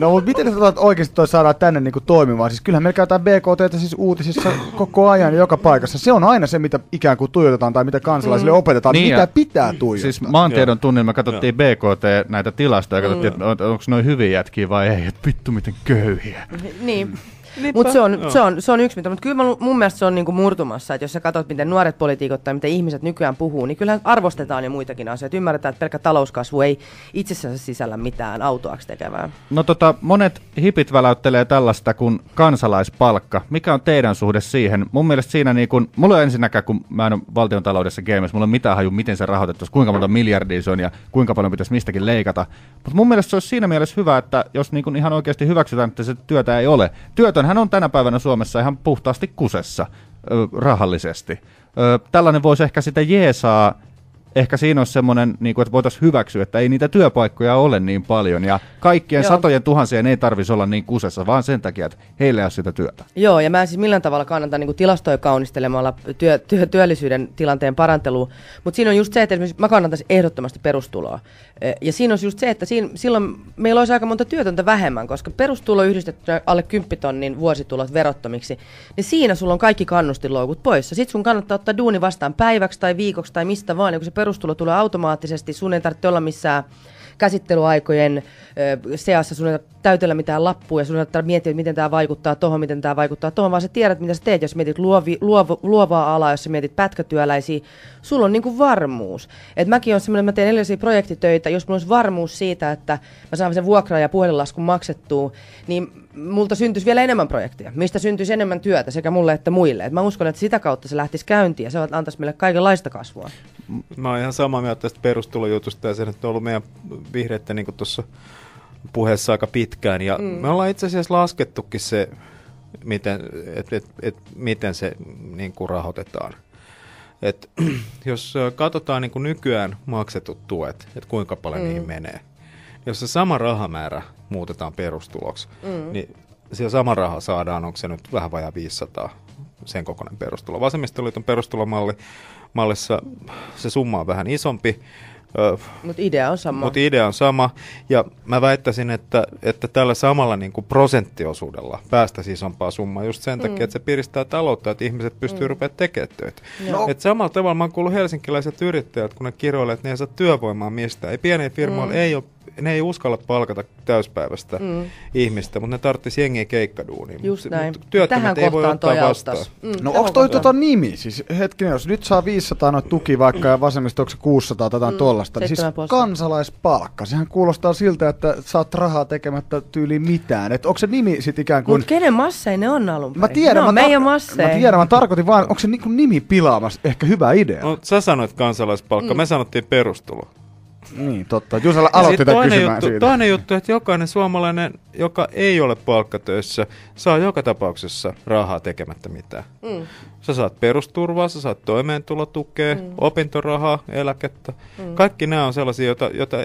No mutta miten tota oikeasti toi saadaan tänne niinku toimimaan? Siis kyllähän meillä käytetään BKT siis uutisissa koko ajan joka paikassa. Se on aina se, mitä ikään kuin tuijotetaan tai mitä kansalaisille mm. opetetaan. Niin mitä pitää tuijottaa? Siis maantiedon tunnin me katsottiin BKT näitä tilastoja ja katsottiin, että on, onko noin hyviä jätkiä vai ei. Että vittu miten köyhiä. Niin. Mutta se on, se, on, se on yksi mitä. Mutta kyllä mun mielestä se on niinku murtumassa, että jos sä katsot, miten nuoret poliitikot tai miten ihmiset nykyään puhuu, niin kyllähän arvostetaan jo muitakin asioita. Ymmärretään, että pelkkä talouskasvu ei itsessään sisällä mitään autoaksi tekevää. No tota, monet hipit väläyttelee tällaista kuin kansalaispalkka. Mikä on teidän suhde siihen? Mun mielestä siinä niin kun, mulla on ensinnäkään, kun mä en ole valtion taloudessa games, mulla on mitään haju, miten se rahoitettaisiin, kuinka monta miljardia se on ja kuinka paljon pitäisi mistäkin leikata. Mutta mun mielestä se olisi siinä mielessä hyvä, että jos niin kun ihan oikeasti hyväksytään, että se työtä ei ole. Työtön hän on tänä päivänä Suomessa ihan puhtaasti kusessa rahallisesti. Tällainen voisi ehkä sitä jeesaa ehkä siinä olisi semmoinen, niin kuin, että voitaisiin hyväksyä, että ei niitä työpaikkoja ole niin paljon ja kaikkien Joo. satojen tuhansien ei tarvitsisi olla niin kusessa, vaan sen takia, että heille ei ole sitä työtä. Joo, ja mä en siis millään tavalla kannata niin tilastoja kaunistelemalla työ, työ, työllisyyden tilanteen parantelua, mutta siinä on just se, että esimerkiksi mä kannatan ehdottomasti perustuloa. E, ja siinä on just se, että siinä, silloin meillä olisi aika monta työtöntä vähemmän, koska perustulo yhdistetty alle 10 tonnin vuositulot verottomiksi, niin siinä sulla on kaikki kannustinloukut poissa. Sitten sun kannattaa ottaa duuni vastaan päiväksi tai viikoksi tai mistä vaan, niin kun se perustulo tulee automaattisesti, sun ei tarvitse olla missään käsittelyaikojen ö, seassa, sun ei täytellä mitään lappuja, sun ei tarvitse miettiä, miten tämä vaikuttaa tuohon, miten tämä vaikuttaa tuohon, vaan sä tiedät, mitä sä teet, jos mietit luovi, luovo, luovaa alaa, jos sä mietit pätkätyöläisiä, sulla on niinku varmuus. Et mäkin on semmoinen, mä teen erilaisia projektitöitä, jos mulla olisi varmuus siitä, että mä saan sen vuokra- ja puhelinlaskun maksettua, niin multa syntyisi vielä enemmän projekteja, mistä syntyisi enemmän työtä sekä mulle että muille. Et mä uskon, että sitä kautta se lähtisi käyntiin ja se antaisi meille kaikenlaista kasvua. Mä oon ihan samaa mieltä tästä perustulojutusta ja se nyt on ollut meidän vihreitä niin tuossa puheessa aika pitkään. Ja mm. me ollaan itse asiassa laskettukin se, miten, et, et, et, miten se niin kuin rahoitetaan. Et, jos katsotaan niin kuin nykyään maksetut tuet, että kuinka paljon mm. niihin menee, jos se sama rahamäärä muutetaan perustuloksi, mm. niin siellä sama raha saadaan, onko se nyt vähän vajaa 500 sen kokoinen perustulo. Vasemmistoliiton perustulomalli mallissa se summa on vähän isompi, mutta idea on sama. Mutta idea on sama. Ja mä väittäisin, että, että tällä samalla niin kuin prosenttiosuudella päästä isompaa summaa just sen mm. takia, että se piristää taloutta, että ihmiset pystyy mm. rupeamaan tekemään töitä. No. Et samalla tavalla mä oon kuullut helsinkiläiset yrittäjät, kun ne kiroilee, että ne ei saa työvoimaa mistään. Ei pieniä firmoilla mm. ei ole ne ei uskalla palkata täyspäiväistä mm. ihmistä, mutta ne tarvitsisi jengiä keikkaduuniin. Just näin. Tähän ei voi ottaa vastaan. Mm, no onko toi tota nimi? Siis hetkinen, jos nyt saa 500 noita tuki vaikka ja vasemmista onko 600 tätä mm, tollasta, niin siis kansalaispalkka. Sehän kuulostaa siltä, että saat rahaa tekemättä tyyli mitään. Et onko se nimi sitten ikään kuin... Mutta kenen masseja ne on alun perin? Mä tiedän, no, mä, masseja. mä tiedän, mä tarkoitin vaan, onko se niinku nimi pilaamassa ehkä hyvä idea? No, sä sanoit kansalaispalkka, mm. me sanottiin perustulo. Niin, totta. Jusala aloitti tämän toinen kysymään juttu, siitä. Toinen juttu, että jokainen suomalainen, joka ei ole palkkatöissä, saa joka tapauksessa rahaa tekemättä mitään. Mm. Sä saat perusturvaa, sä saat toimeentulotukea, mm. opintorahaa, eläkettä. Mm. Kaikki nämä on sellaisia, joita, joita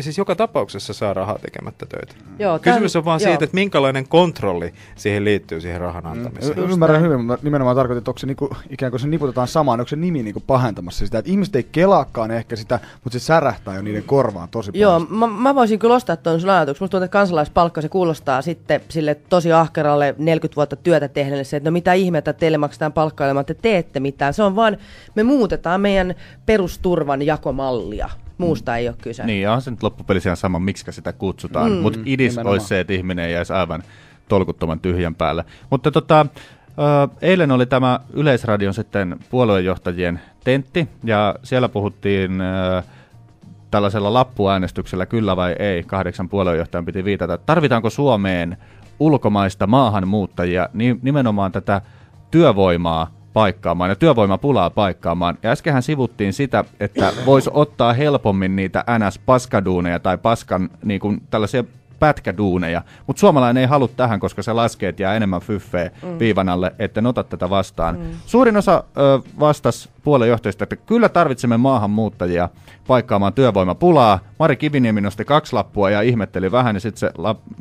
siis joka tapauksessa saa rahaa tekemättä töitä. Joo, Kysymys on vaan joo. siitä, että minkälainen kontrolli siihen liittyy siihen rahan mm. antamiseen. Mm. Ymmärrän hyvin, mutta nimenomaan tarkoitin, että onko se niinku, ikään kuin se niputetaan samaan, onko se nimi niinku pahentamassa sitä, että ihmiset ei kelaakaan ehkä sitä, mutta se särähtää jo niiden korvaan tosi paljon. Joo, mä, mä voisin kyllä ostaa tuon sun ajatuksen. Musta tuntuu, että kansalaispalkka se kuulostaa sitten sille tosi ahkeralle 40 vuotta työtä tehneelle se, että no mitä ihmettä teille maksetaan palkkailemaan, että te teette mitään. Se on vaan, me muutetaan meidän perusturvan jakomallia. Muusta mm. ei ole kyse. Niin, ja on se nyt loppupelissä sama, miksi sitä kutsutaan. Mm. Mutta idis Nimenomaan. olisi se, että ihminen jäisi aivan tolkuttoman tyhjän päälle. Mutta tota, eilen oli tämä Yleisradion sitten puoluejohtajien tentti, ja siellä puhuttiin tällaisella lappuäänestyksellä kyllä vai ei, kahdeksan puoluejohtajan piti viitata, tarvitaanko Suomeen ulkomaista maahanmuuttajia, nimenomaan tätä työvoimaa paikkaamaan ja työvoimapulaa paikkaamaan. Ja äskenhän sivuttiin sitä, että voisi ottaa helpommin niitä NS-paskaduuneja tai paskan niin kuin, tällaisia pätkäduuneja, mutta suomalainen ei halua tähän, koska se laskee, että jää enemmän fyffeä mm. viivan alle, että ota tätä vastaan. Mm. Suurin osa ö, vastasi puolenjohtajista, että kyllä tarvitsemme maahanmuuttajia paikkaamaan työvoimapulaa. Mari Kiviniemi nosti kaksi lappua ja ihmetteli vähän, ja sitten se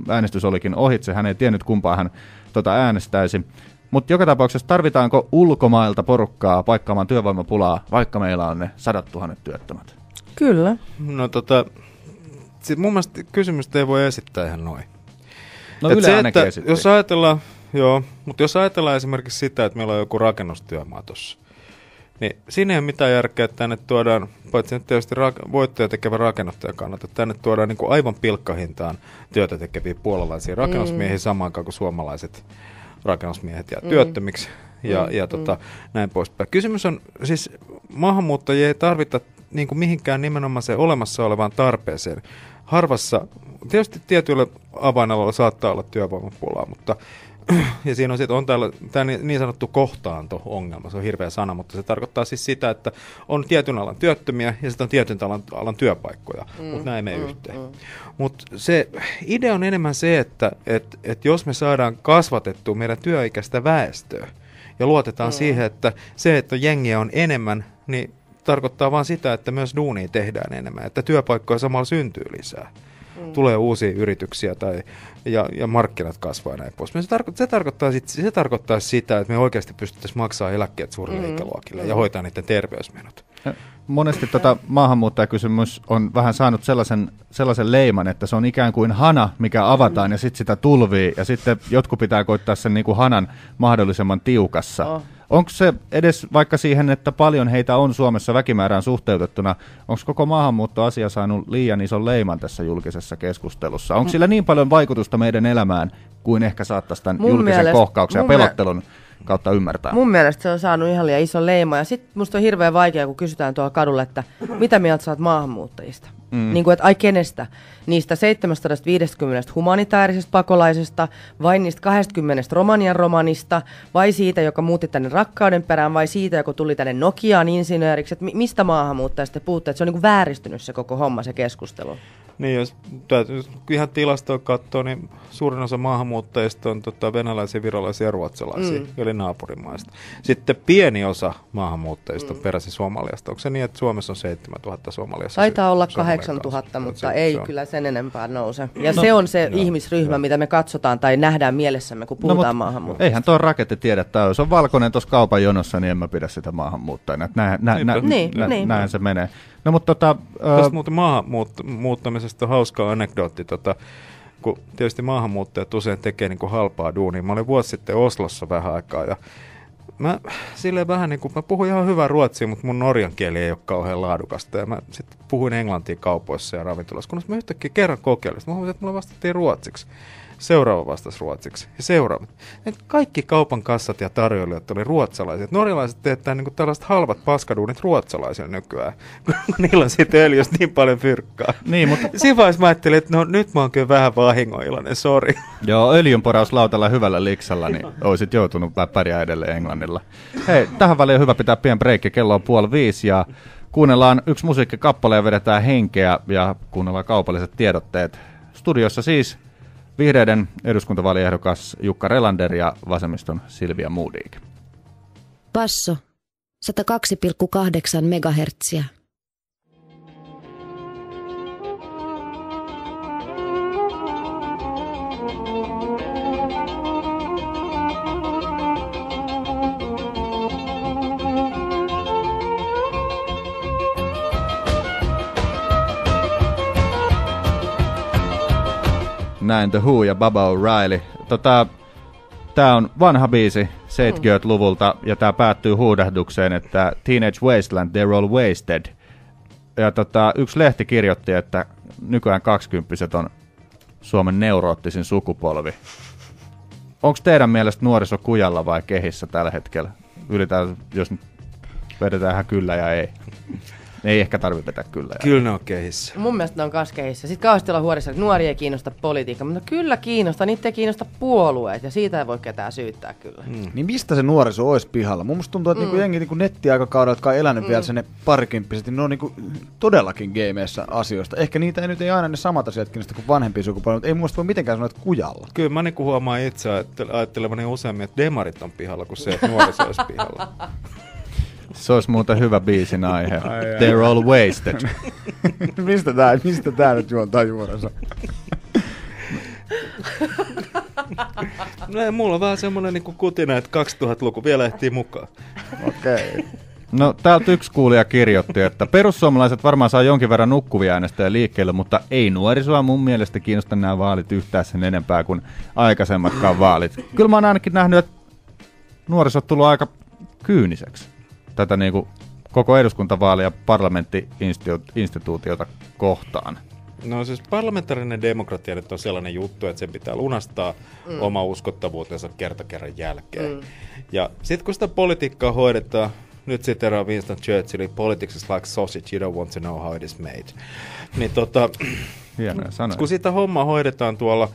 äänestys olikin ohitse. Hän ei tiennyt, kumpaa hän tota äänestäisi. Mutta joka tapauksessa tarvitaanko ulkomailta porukkaa paikkaamaan työvoimapulaa, vaikka meillä on ne sadat tuhannet työttömät? Kyllä. No tota, sit mun mielestä kysymystä ei voi esittää ihan noin. No Yle se, että jos ajatellaan, joo, mutta jos ajatellaan esimerkiksi sitä, että meillä on joku rakennustyömaa tuossa, niin siinä ei ole mitään järkeä, että tänne tuodaan, paitsi nyt tietysti rak- voittoja tekevä rakennuttaja kannalta, että tänne tuodaan niin kuin aivan pilkkahintaan työtä tekeviä puolalaisia rakennusmiehiä mm. samaan kuin suomalaiset rakennusmiehet ja mm. työttömiksi ja, mm. ja tota, mm. näin poispäin. Kysymys on, siis maahanmuuttajia ei tarvita niin kuin mihinkään nimenomaan se olemassa olevaan tarpeeseen. Harvassa, tietysti tietyillä avainaloilla saattaa olla työvoimapulaa, mutta ja siinä on, sit, on täällä, tämä niin, sanottu kohtaanto-ongelma, se on hirveä sana, mutta se tarkoittaa siis sitä, että on tietyn alan työttömiä ja sitten on tietyn alan, alan työpaikkoja, mm, mutta näin ei mm, yhteen. Mm. Mutta se idea on enemmän se, että et, et jos me saadaan kasvatettua meidän työikäistä väestöä ja luotetaan mm. siihen, että se, että jengiä on enemmän, niin tarkoittaa vain sitä, että myös duunia tehdään enemmän, että työpaikkoja samalla syntyy lisää. Mm. Tulee uusia yrityksiä tai, ja, ja markkinat kasvaa ja näin pois. Se, tarko, se, tarkoittaa sit, se tarkoittaa sitä, että me oikeasti pystyttäisiin maksaa eläkkeet suurille mm. ikäluokille mm. ja hoitaa niiden terveysmenot. Monesti tota maahanmuuttajakysymys on vähän saanut sellaisen, sellaisen leiman, että se on ikään kuin hana, mikä avataan ja sitten sitä tulvii ja sitten jotkut pitää koittaa sen niin kuin hanan mahdollisimman tiukassa. Oh. Onko se edes vaikka siihen, että paljon heitä on Suomessa väkimäärään suhteutettuna, onko koko maahanmuuttoasia saanut liian ison leiman tässä julkisessa keskustelussa? Onko sillä niin paljon vaikutusta meidän elämään kuin ehkä saattaisi tämän mun julkisen mielestä, kohkauksen ja pelottelun kautta ymmärtää? Mun mielestä se on saanut ihan liian ison leima ja sitten musta on hirveän vaikea, kun kysytään tuolla kadulla, että mitä mieltä saat maahanmuuttajista? Mm. Niin kuin, että ai kenestä? Niistä 750 humanitaarisesta pakolaisesta, vai niistä 20 romanian romanista, vai siitä, joka muutti tänne rakkauden perään, vai siitä, joka tuli tänne Nokiaan insinööriksi? Että mistä maahanmuuttajista puhutte? Että se on niin kuin vääristynyt se koko homma, se keskustelu. Niin, jos täytyy ihan tilastoa katsoa, niin suurin osa maahanmuuttajista on tota, venäläisiä, virolaisia ja ruotsalaisia, mm. eli naapurimaista. Sitten pieni osa maahanmuuttajista on mm. peräisin Somaliasta. Onko se niin, että Suomessa on 7000 Somaliassa? Taitaa olla 8000, mutta se, ei se kyllä sen enempää nouse. Ja no, se on se no, ihmisryhmä, no. mitä me katsotaan tai nähdään mielessämme, kun no, puhutaan no, maahanmuuttajista. Eihän tuo raketti tiedä, että jos on valkoinen tuossa kaupan jonossa, niin en mä pidä sitä maahanmuuttajana. Näin, nä, nä, niin, nä, niin. näin se menee. No mutta tota... Tästä muuten maahanmuuttamisesta on hauska anekdootti. Tota, kun tietysti maahanmuuttajat usein tekee niin kuin halpaa duunia. Mä olin vuosi sitten Oslossa vähän aikaa ja mä silleen vähän niin kuin, mä puhuin ihan hyvää ruotsia, mutta mun norjan kieli ei ole kauhean laadukasta. Ja mä sitten puhuin englantia kaupoissa ja ravintolassa, kunnes mä yhtäkkiä kerran kokeilin. Mä huomasin, että mulla vastattiin ruotsiksi. Seuraava vastasi ruotsiksi. Ja seuraava. Et kaikki kaupan kassat ja tarjoilijat oli ruotsalaiset. Norjalaiset teettää niin tällaiset halvat paskaduunit ruotsalaisille nykyään, kun niillä on siitä öljystä niin paljon fyrkkaa. Niin, mutta... Siinä vaiheessa mä ajattelin, että no nyt mä oon kyllä vähän vahingoillainen, sori. Joo, öljynporauslautalla hyvällä liksalla, niin olisit joutunut pärjää edelleen Englannilla. Hei, tähän väliin on hyvä pitää pian breikki, kello on puoli viisi ja kuunnellaan yksi musiikkikappale ja vedetään henkeä ja kuunnellaan kaupalliset tiedotteet. Studiossa siis Vihreiden eduskuntavaaliehdokas Jukka Relander ja vasemmiston Silvia Moodig. Passo 102,8 megahertsiä. Näin The Who ja Baba O'Reilly. Tota, tää on vanha biisi 70-luvulta ja tää päättyy huudahdukseen, että Teenage Wasteland, they're all wasted. Ja tota, yksi lehti kirjoitti, että nykyään 20 on Suomen neuroottisin sukupolvi. Onko teidän mielestä nuoriso kujalla vai kehissä tällä hetkellä? Ylitään, jos nyt vedetään kyllä ja ei. Ei ehkä tarvitse vetää kyllä. Kyllä ne on kehissä. Mun mielestä ne on kas kehissä. Sitten kauheasti olla huolissa, että nuoria ei kiinnosta politiikka, mutta kyllä kiinnostaa, niitä ei kiinnosta puolueet ja siitä ei voi ketään syyttää kyllä. Mm. Niin mistä se nuoriso olisi pihalla? Mun mielestä tuntuu, että niinku mm. niinku jengi niinku nettiaikakaudella, jotka on elänyt mm. vielä sen parikymppiset, niin ne on niinku todellakin gameissa asioista. Ehkä niitä ei nyt ei aina ne samat asiat kiinnosta kuin vanhempi sukupolvi, mutta ei mun voi mitenkään sanoa, että kujalla. Kyllä mä niinku huomaan itse ajattelevani useammin, että demarit on pihalla kuin se, että nuoriso olisi pihalla. Se olisi muuten hyvä biisin aihe. Ai, They're all wasted. mistä tää, mistä tää nyt juontaa juurensa? no ei, mulla on vähän semmonen niinku kutina, että 2000-luku vielä ehtii mukaan. Okei. Okay. No täältä yksi kuulija kirjoitti, että perussuomalaiset varmaan saa jonkin verran nukkuvia äänestäjä liikkeelle, mutta ei nuorisoa mun mielestä kiinnosta nämä vaalit yhtään sen enempää kuin aikaisemmatkaan vaalit. Kyllä mä oon ainakin nähnyt, että nuoriso on tullut aika kyyniseksi tätä niin kuin koko eduskuntavaalia ja parlamenttiinstituutiota kohtaan. No siis parlamentaarinen demokratia nyt on sellainen juttu, että sen pitää lunastaa mm. oma uskottavuutensa kerta kerran jälkeen. Mm. Ja sitten kun sitä politiikkaa hoidetaan, nyt sitten Winston Churchill, politics is like sausage, you don't want to know how it is made. Niin tota, kun sitä hommaa hoidetaan tuolla,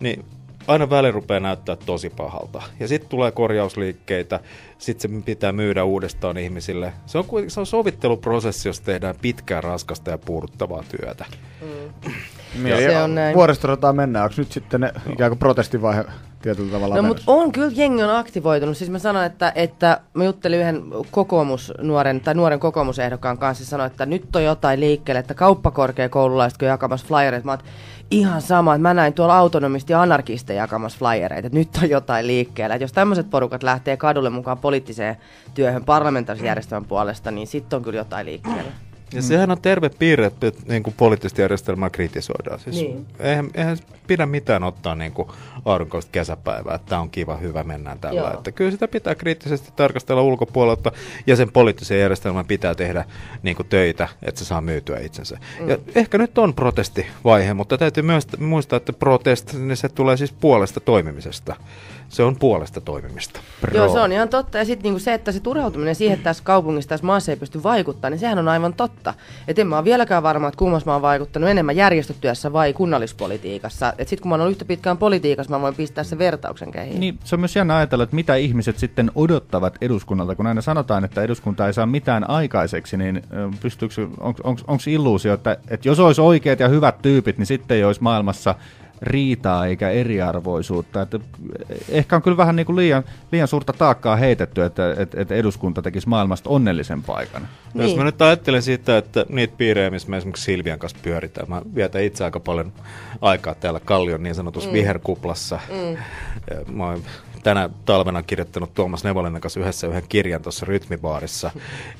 niin aina väli rupeaa näyttää tosi pahalta. Ja sitten tulee korjausliikkeitä, sitten se pitää myydä uudestaan ihmisille. Se on, se on sovitteluprosessi, jossa tehdään pitkää, raskasta ja puuduttavaa työtä. Mm. Ja se on näin. Vuoristorataan mennään. Onko nyt sitten ne ikään kuin protestivaihe tietyllä tavalla No mutta on kyllä, jengi on aktivoitunut. Siis mä sanoin, että, että mä juttelin yhden kokoomusnuoren tai nuoren kokoomusehdokkaan kanssa ja sanoin, että nyt on jotain liikkeelle, että kauppakorkeakoululaiset on jakamassa flyereita. Mä ihan sama, että mä näin tuolla autonomista ja anarkisteja jakamassa flyereita, että nyt on jotain liikkeellä. Että jos tämmöiset porukat lähtee kadulle mukaan poliittiseen työhön parlamentaarisen järjestelmän puolesta, niin sitten on kyllä jotain liikkeellä. Ja mm. sehän on terve piirre, että niin kuin poliittista järjestelmää kritisoidaan. Siis niin. eihän, eihän pidä mitään ottaa niin kuin aurinkoista kesäpäivää, että tämä on kiva, hyvä, mennään tällä. Että kyllä sitä pitää kriittisesti tarkastella ulkopuolelta ja sen poliittisen järjestelmän pitää tehdä niin kuin töitä, että se saa myytyä itsensä. Mm. Ja ehkä nyt on protestivaihe, mutta täytyy myös muistaa, että protest, niin se tulee siis puolesta toimimisesta se on puolesta toimimista. Pro. Joo, se on ihan totta. Ja sitten niinku se, että se turhautuminen siihen, että tässä kaupungissa, tässä maassa ei pysty vaikuttaa, niin sehän on aivan totta. Että en mä ole vieläkään varma, että kummassa mä oon vaikuttanut enemmän järjestötyössä vai kunnallispolitiikassa. Että sitten kun mä oon yhtä pitkään politiikassa, mä voin pistää se vertauksen kehiin. Niin, se on myös jännä ajatella, että mitä ihmiset sitten odottavat eduskunnalta. Kun aina sanotaan, että eduskunta ei saa mitään aikaiseksi, niin pystyykö, onko illuusio, että, että jos olisi oikeat ja hyvät tyypit, niin sitten ei olisi maailmassa riitaa eikä eriarvoisuutta. Että ehkä on kyllä vähän niin kuin liian, liian suurta taakkaa heitetty, että, että, että eduskunta tekisi maailmasta onnellisen paikan. Niin. Jos mä nyt ajattelen sitä, että niitä piirejä, missä me esimerkiksi Silvian kanssa pyöritään, mä vietän itse aika paljon aikaa täällä Kallion niin sanotussa mm. viherkuplassa. Mm. Mä oon tänä talvena kirjoittanut Tuomas Nevolinen kanssa yhdessä yhden kirjan tuossa rytmibaarissa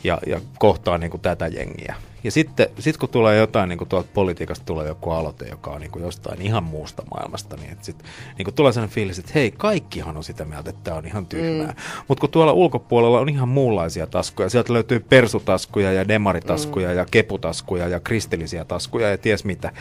ja, ja kohtaa niin kuin tätä jengiä. Ja sitten sit kun tulee jotain, niin kuin tuolta politiikasta tulee joku aloite, joka on niin kuin jostain ihan muusta maailmasta, niin sitten niin kuin tulee sellainen fiilis, että hei, kaikkihan on sitä mieltä, että tämä on ihan tyhmää. Mm. Mutta kun tuolla ulkopuolella on ihan muunlaisia taskuja, sieltä löytyy persutaskuja ja demaritaskuja mm. ja keputaskuja ja kristillisiä taskuja ja ties mitä.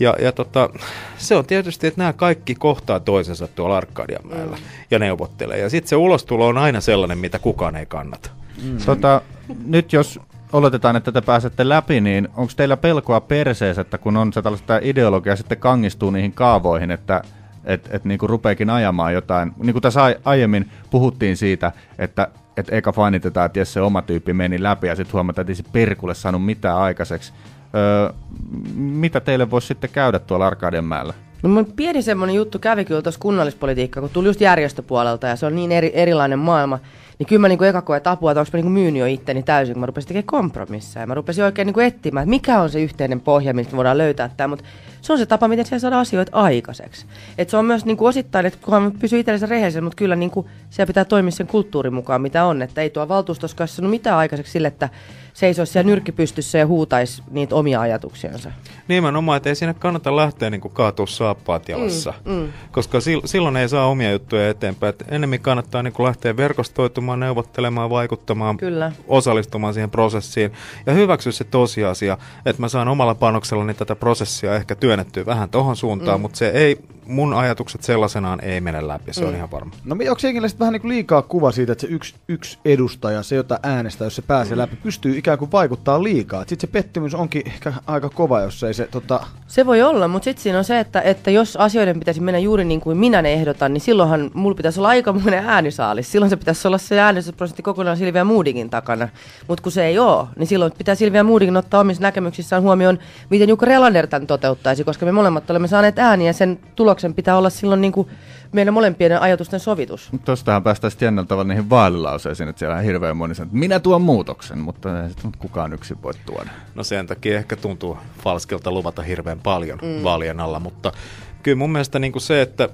Ja, ja tota, se on tietysti, että nämä kaikki kohtaa toisensa tuolla Arkadianmäellä mm. ja neuvottelee. Ja sitten se ulostulo on aina sellainen, mitä kukaan ei kannata. Mm. Tota, nyt jos oletetaan, että te pääsette läpi, niin onko teillä pelkoa perseessä, että kun on se tällaista ideologiaa, sitten kangistuu niihin kaavoihin, että et, et niinku rupeekin ajamaan jotain. Niin kuin tässä aiemmin puhuttiin siitä, että et eka fanitetaan, että se oma tyyppi meni läpi ja sitten huomataan, että ei se perkulle saanut mitään aikaiseksi. Öö, mitä teille voisi sitten käydä tuolla Arkadianmäellä? No mun pieni semmoinen juttu kävi kyllä tuossa kunnallispolitiikkaa, kun tuli just järjestöpuolelta ja se on niin eri, erilainen maailma. Niin kyllä mä niinku eka koen, että apua, että onko mä niinku myynyt jo itteni täysin, kun mä rupesin tekemään kompromisseja. Mä rupesin oikein niinku etsimään, että mikä on se yhteinen pohja, mistä voidaan löytää tämä. Mutta se on se tapa, miten siellä saadaan asioita aikaiseksi. Et se on myös niinku osittain, että kunhan pysyy itsellensä rehellisellä, mutta kyllä niinku siellä pitää toimia sen kulttuurin mukaan, mitä on. Että ei tuo valtuustossa mitään aikaiseksi sille, että seisoisi siellä nyrkkipystyssä ja huutaisi niitä omia ajatuksiansa. Nimenomaan, että ei siinä kannata lähteä niin kaatua saappaat jalassa, mm, mm. koska silloin ei saa omia juttuja eteenpäin. Et enemmän kannattaa niin lähteä verkostoitumaan, neuvottelemaan, vaikuttamaan, Kyllä. osallistumaan siihen prosessiin ja hyväksyä se tosiasia, että mä saan omalla panoksellani tätä prosessia ehkä työnnettyä vähän tohon suuntaan, mm. mutta se ei mun ajatukset sellaisenaan ei mene läpi, se mm. on ihan varma. No onko jengillä vähän niin kuin liikaa kuva siitä, että se yksi, yksi edustaja, se jota äänestää, jos se pääsee mm. läpi, pystyy ikään kuin vaikuttaa liikaa. Sitten se pettymys onkin ehkä aika kova, jos ei se tota... Se voi olla, mutta sitten siinä on se, että, että jos asioiden pitäisi mennä juuri niin kuin minä ne ehdotan, niin silloinhan mulla pitäisi olla aikamoinen äänisaalis. Silloin se pitäisi olla se äänestysprosentti kokonaan Silvia Moodigin takana. Mutta kun se ei ole, niin silloin pitää Silvia Moodigin ottaa omissa näkemyksissään huomioon, miten Jukka Relander tämän toteuttaisi, koska me molemmat olemme saaneet ääniä sen tuloksen pitää olla silloin niin kuin meidän molempien ajatusten sovitus. Tuostahan päästäisiin jännällä tavalla niihin vaalilauseisiin, että siellä on hirveän moni sanoo, että minä tuon muutoksen, mutta ei sitten kukaan yksin voi tuoda. No sen takia ehkä tuntuu falskilta luvata hirveän paljon mm. vaalien alla, mutta kyllä mun mielestä niin kuin se, että